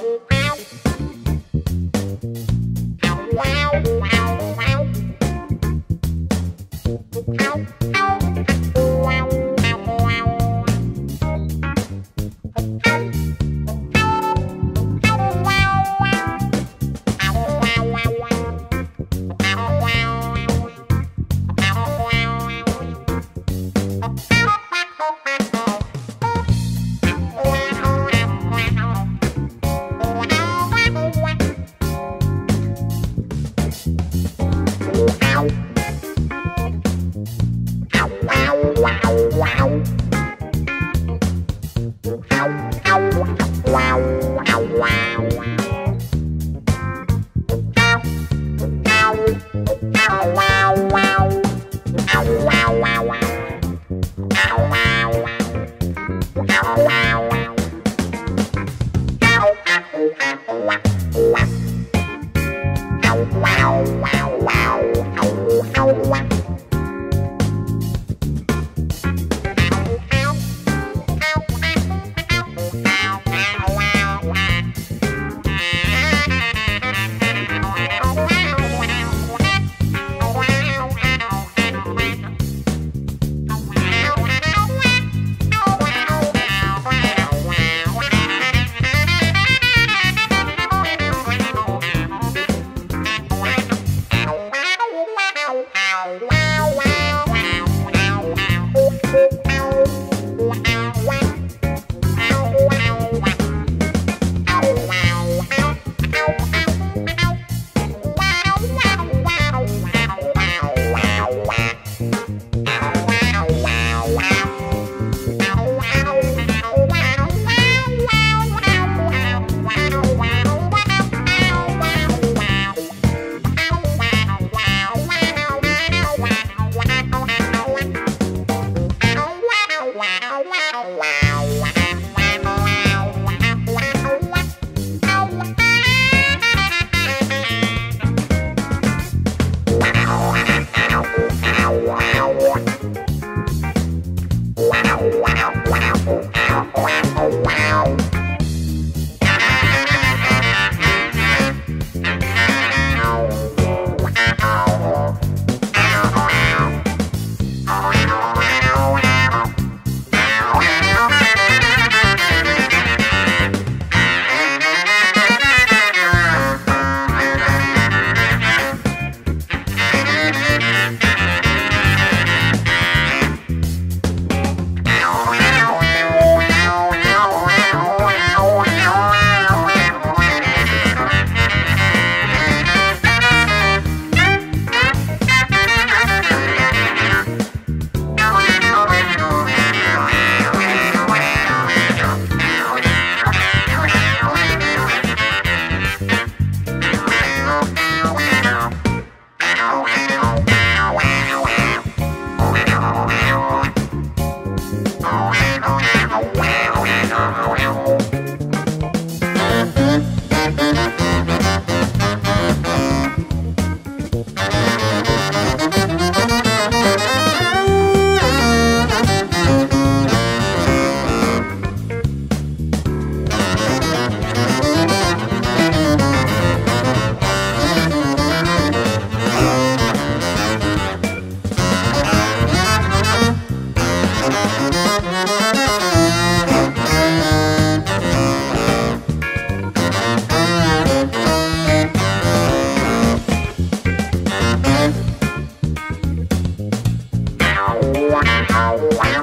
Wow. wow, wow. Ow.